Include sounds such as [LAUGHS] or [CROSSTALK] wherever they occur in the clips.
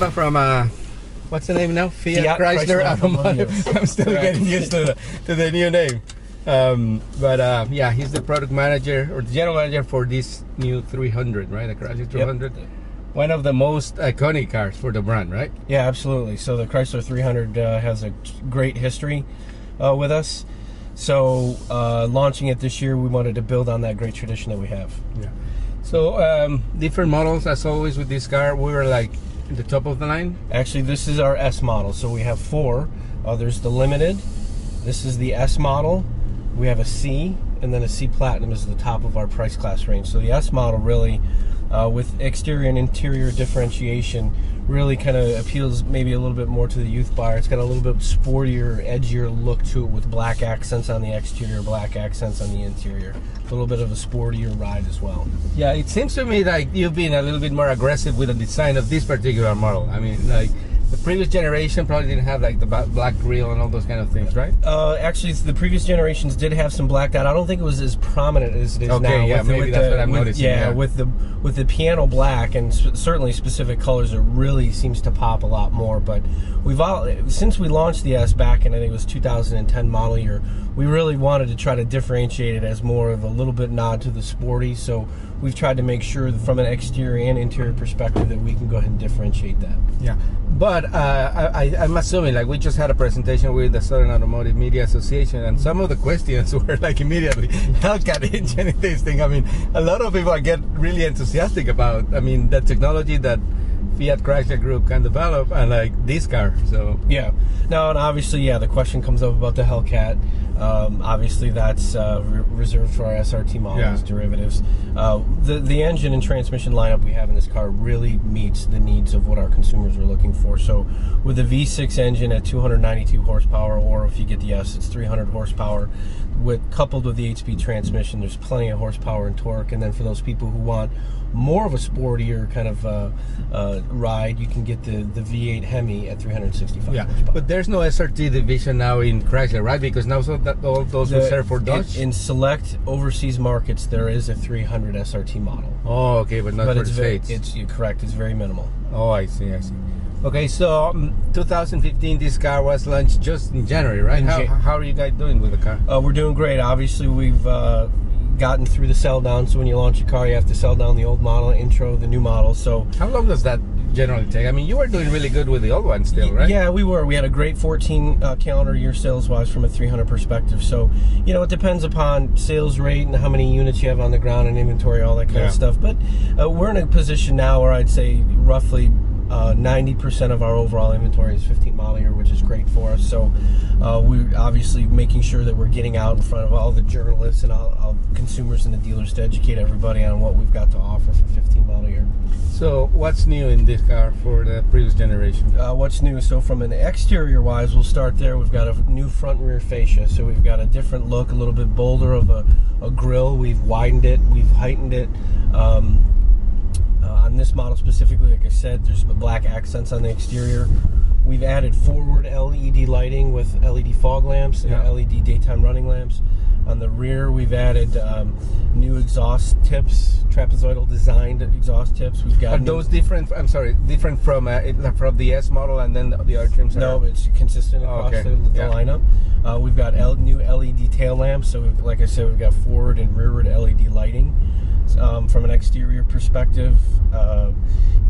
Zaremba from uh, what's the name now? Fiat, Fiat Chrysler, Chrysler Automotive. [LAUGHS] I'm still Correct. getting used to the, to the new name. Um, but uh, yeah, he's the product manager or the general manager for this new 300, right? The Chrysler 300. One of the most iconic cars for the brand, right? Yeah, absolutely. So the Chrysler 300 uh, has a great history uh, with us. So uh, launching it this year, we wanted to build on that great tradition that we have. Yeah. So um, different models, as always, with this car. We were like the top of the line. Actually, this is our S model. So we have four. Uh, there's the Limited. This is the S model. We have a C, and then a C Platinum is the top of our price class range. So the S model really, uh, with exterior and interior differentiation, really kind of appeals maybe a little bit more to the youth buyer. It's got a little bit sportier, edgier look to it with black accents on the exterior, black accents on the interior. A little bit of a sportier ride as well. Yeah, it seems to me like you've been a little bit more aggressive with the design of this particular model. I mean, like the previous generation probably didn't have like the black grille and all those kind of things, right? Uh, actually, the previous generations did have some blacked out. I don't think it was as prominent as it is Okay, now. yeah, with the, maybe with that's the, what I'm with- noticing, Yeah, yeah. with the with the piano black and certainly specific colors, it really seems to pop a lot more. But we've all since we launched the S back in I think it was 2010 model year, we really wanted to try to differentiate it as more of a little bit nod to the sporty. So we've tried to make sure that from an exterior and interior perspective that we can go ahead and differentiate that. Yeah, but uh, I, I'm assuming like we just had a presentation with the Southern Automotive Media Association, and some of the questions [LAUGHS] were like immediately Hellcat engine in this thing. I mean, a lot of people get really enthusiastic about. I mean, the technology that Fiat Chrysler Group can develop, and like this car. So Yeah. No, and obviously, yeah, the question comes up about the Hellcat. Um, obviously, that's uh, re- reserved for our SRT models, Yeah. derivatives. Uh, the the engine and transmission lineup we have in this car really meets the needs of what our consumers are looking for. So, with the V6 engine at 292 horsepower, or if you get the S, it's 300 horsepower. With coupled with the HP transmission, there's plenty of horsepower and torque. And then for those people who want more of a sportier kind of uh, uh, ride, you can get the, the V8 Hemi at 365 yeah, horsepower. but there's no SRT division now in Chrysler, right? Because now so that all those The- reserved for in- In, select overseas markets, there is a 300 SRT model, oh, okay, but not but for it's the very, states. it's you're correct. It's very minimal. Oh, I see, I see. Okay, so um, 2015, this car was launched just in January, right? In How, how are you guys doing with the car? Uh, we're doing great. Obviously, we've uh, gotten through the sell down. So when you launch a car, you have to sell down the old model, intro the new model. So How long does that generally take? I mean, you were doing really good with the old one still, right? Yeah, we were. We had a great 14 uh, calendar year sales wise from a 300 perspective. So, you know, it depends upon sales rate and how many units you have on the ground and inventory, all that kind Yeah. of stuff. But uh, we're in a position now where I'd say roughly uh, 90% of our overall inventory is 15 model year, which is great for us. So, uh, we're obviously making sure that we're getting out in front of all the journalists and all, all consumers and the dealers to educate everybody on what we've got to offer for 15 model year. So, what's new in this car for the previous generation? uh, what's new. So from an exterior wise, we'll start there. We've got a new front and rear fascia. So we've got a different look, a little bit bolder of a, a grill. We've widened it, we've heightened it. Um, on this model specifically, like I said, there's black accents on the exterior. We've added forward LED lighting with LED fog lamps and Yeah. LED daytime running lamps. On the rear, we've added um, new exhaust tips, trapezoidal designed exhaust tips. We've got Are those different? I'm sorry, different from uh, from the S model and then the, the other trims? No, it's consistent across Okay, the, the yeah. lineup. Uh, we've got L- new LED tail lamps. So, we've, like I said, we've got forward and rearward LED lighting. Um, from an exterior perspective, uh,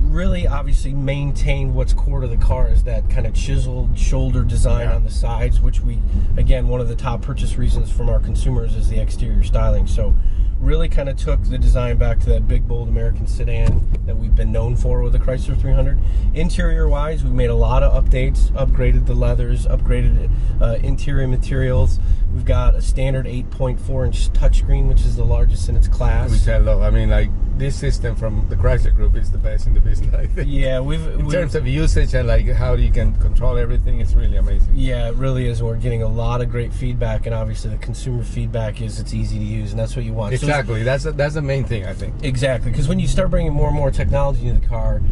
really obviously maintain what's core to the car is that kind of chiseled shoulder design Yeah. on the sides, which we, again, one of the top purchase reasons from our consumers is the exterior styling. So, really kind of took the design back to that big, bold American sedan that we've been known for with the Chrysler 300. Interior wise, we made a lot of updates, upgraded the leathers, upgraded uh, interior materials. We've got a standard 8.4 inch touchscreen, which is the largest in its class. Which I love. I mean, like this system from the Chrysler Group is the best in the business. [LAUGHS] I think. yeah, we've, In we've terms of usage and like how you can control everything, it's really amazing. Yeah, it really is. We're getting a lot of great feedback, and obviously the consumer feedback is it's easy to use, and that's what you want. So- Exactly. That's that's the main thing I think. exactly, because when you start bringing more and more technology into the car,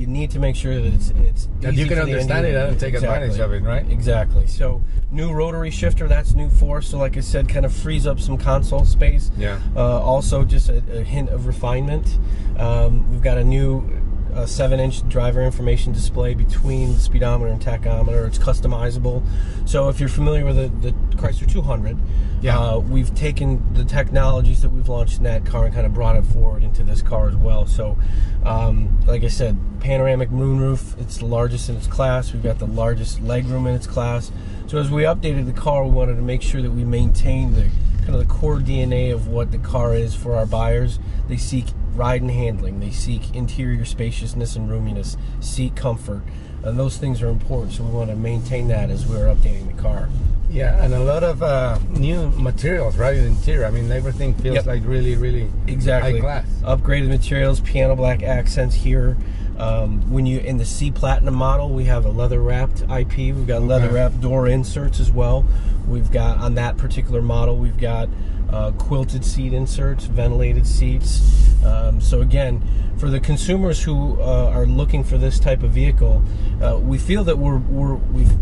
you need to make sure that it's it's That you can understand it and take advantage of it, right? Exactly. So new rotary shifter, that's new for us. So like I said, kind of frees up some console space. Yeah. Uh, also, just a, a hint of refinement. Um, we've got a new a seven-inch driver information display between the speedometer and tachometer. It's customizable. So if you're familiar with the, the Chrysler 200, Yeah. uh, we've taken the technologies that we've launched in that car and kind of brought it forward into this car as well. So, um, like I said, panoramic moonroof. It's the largest in its class. We've got the largest legroom in its class. So as we updated the car, we wanted to make sure that we maintained the kind of the core DNA of what the car is for our buyers. They seek ride and handling. They seek interior spaciousness and roominess, seat comfort, and those things are important. So we want to maintain that as we're updating the car. Yeah, and a lot of uh, new materials, right? In the interior. I mean, everything feels Yep. like really, really Exactly. high class. Upgraded materials, piano black accents here. Um, when you in the C Platinum model, we have a leather wrapped IP. We've got leather wrapped door inserts as well. We've got on that particular model, we've got uh, quilted seat inserts, ventilated seats. Um, so again, for the consumers who uh, are looking for this type of vehicle, uh, we feel that we're we're we've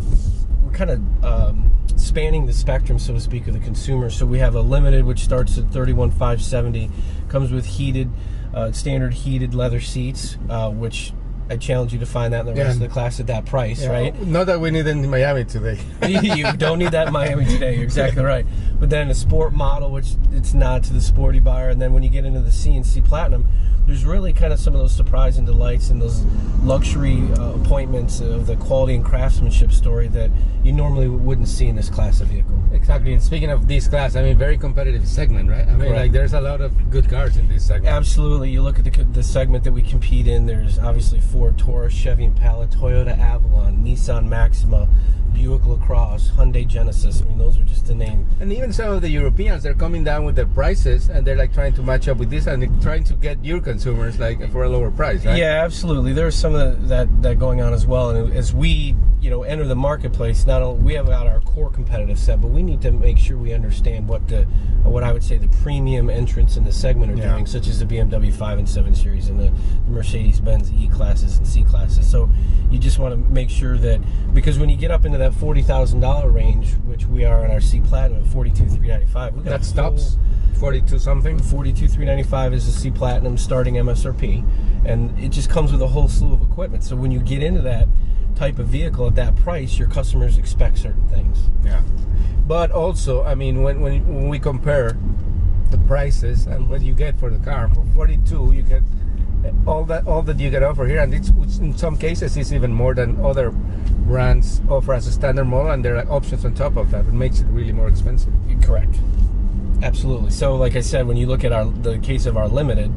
we're kind of um, spanning the spectrum, so to speak, of the consumer. So we have a limited, which starts at thirty-one five seventy, comes with heated, uh, standard heated leather seats, uh, which I challenge you to find that in the Yeah. rest of the class at that price, Yeah, right? Not that we need it in Miami today. [LAUGHS] you don't need that in Miami today. You're exactly right. But then a sport model, which it's not to the sporty buyer, and then when you get into the C and C Platinum, there's really kind of some of those surprise and delights and those luxury uh, appointments of the quality and craftsmanship story that you normally wouldn't see in this class of vehicle. exactly. And speaking of this class, I mean, very competitive segment, right? I mean, Correct. like there's a lot of good cars in this segment. Absolutely. You look at the, the segment that we compete in. There's obviously Ford Taurus, Chevy Impala, Toyota Avalon, Nissan Maxima, Buick LaCrosse, Hyundai Genesis. I mean, those are just to name. And even some of the Europeans, they're coming down with their prices, and they're like trying to match up with this, and trying to get your consumers like for a lower price, right? Yeah, absolutely. There's some of that that going on as well. And as we, you know, enter the marketplace, not only we have got our core competitive set, but we need to make sure we understand what the what I would say the premium entrants in the segment are Yeah. doing, such as the BMW 5 and 7 series and the Mercedes-Benz E classes and C classes. So you just want to make sure that because when you get up into that forty thousand dollar range, which we are on our C Platinum at forty two three ninety five, we got That stops 42 something. 42395 is a C Platinum starting MSRP, and it just comes with a whole slew of equipment. So when you get into that type of vehicle at that price, your customers expect certain things. Yeah. But also, I mean, when, when, when we compare the prices and what you get for the car, for 42, you get all that all that you get offer here, and it's in some cases is even more than other brands offer as a standard model, and there are options on top of that. It makes it really more expensive. Correct. Absolutely. So, like I said, when you look at our the case of our limited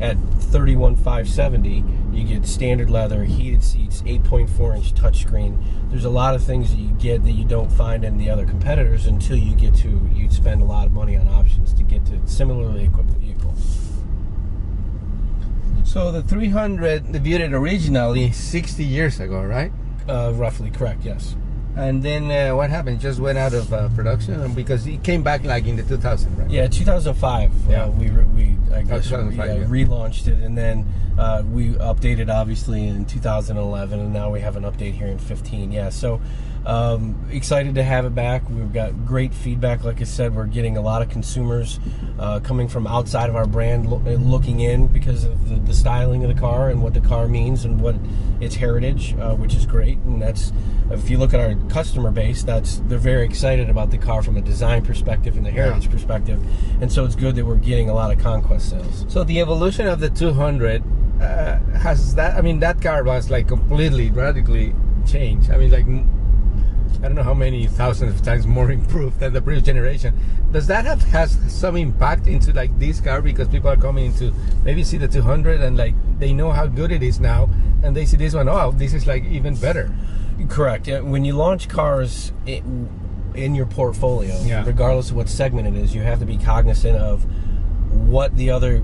at 31570, you get standard leather, heated seats, 8.4 inch touchscreen. There's a lot of things that you get that you don't find in the other competitors until you get to you spend a lot of money on options to get to similarly equipped. So the 300 debuted originally 60 years ago, right? Uh, roughly correct. Yes. And then uh, what happened? It just went out of uh, production because it came back like in the 2000, right? Yeah, 2005. Yeah. Uh, we re- we I guess 2005, we, yeah. relaunched it, and then uh, we updated obviously in 2011, and now we have an update here in 15. Yeah, so um, excited to have it back. We've got great feedback. Like I said, we're getting a lot of consumers uh, coming from outside of our brand lo- uh, looking in because of the, the styling of the car and what the car means and what its heritage, uh, which is great. And that's if you look at our customer base, that's they're very excited about the car from a design perspective and the heritage perspective, and so it's good that we're getting a lot of conquest sales. So the evolution of the 200 uh, has that. I mean, that car was like completely, radically changed. I mean, like I don't know how many thousands of times more [LAUGHS] improved than the previous generation. Does that have has some impact into like this car because people are coming into maybe see the 200 and like they know how good it is now, and they see this one. Oh, this is like even better. Correct. When you launch cars in your portfolio, Yeah. regardless of what segment it is, you have to be cognizant of what the other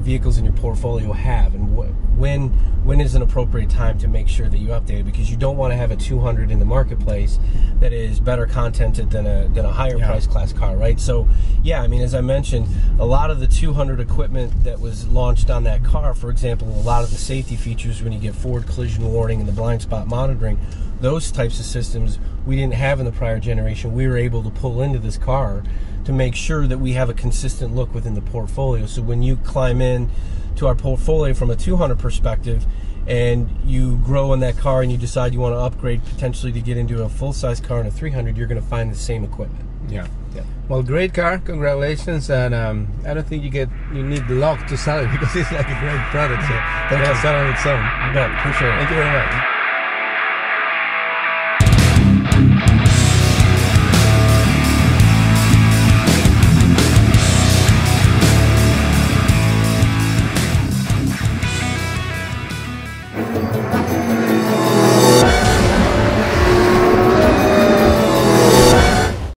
vehicles in your portfolio have and wh- when when is an appropriate time to make sure that you update it because you don't want to have a 200 in the marketplace that is better contented than a than a higher Yeah. price class car, right? So, yeah, I mean, as I mentioned, a lot of the 200 equipment that was launched on that car, for example, a lot of the safety features when you get forward collision warning and the blind spot monitoring, those types of systems we didn't have in the prior generation. We were able to pull into this car to make sure that we have a consistent look within the portfolio. So when you climb in to our portfolio from a 200 perspective, and you grow in that car and you decide you want to upgrade potentially to get into a full size car in a 300, you're going to find the same equipment. Yeah. Yeah. Well, great car. Congratulations. And um, I don't think you get you need luck to sell it [LAUGHS] because it's like a great product. So thanks Yeah. for selling it. So You bet. Appreciate it. thank you very much.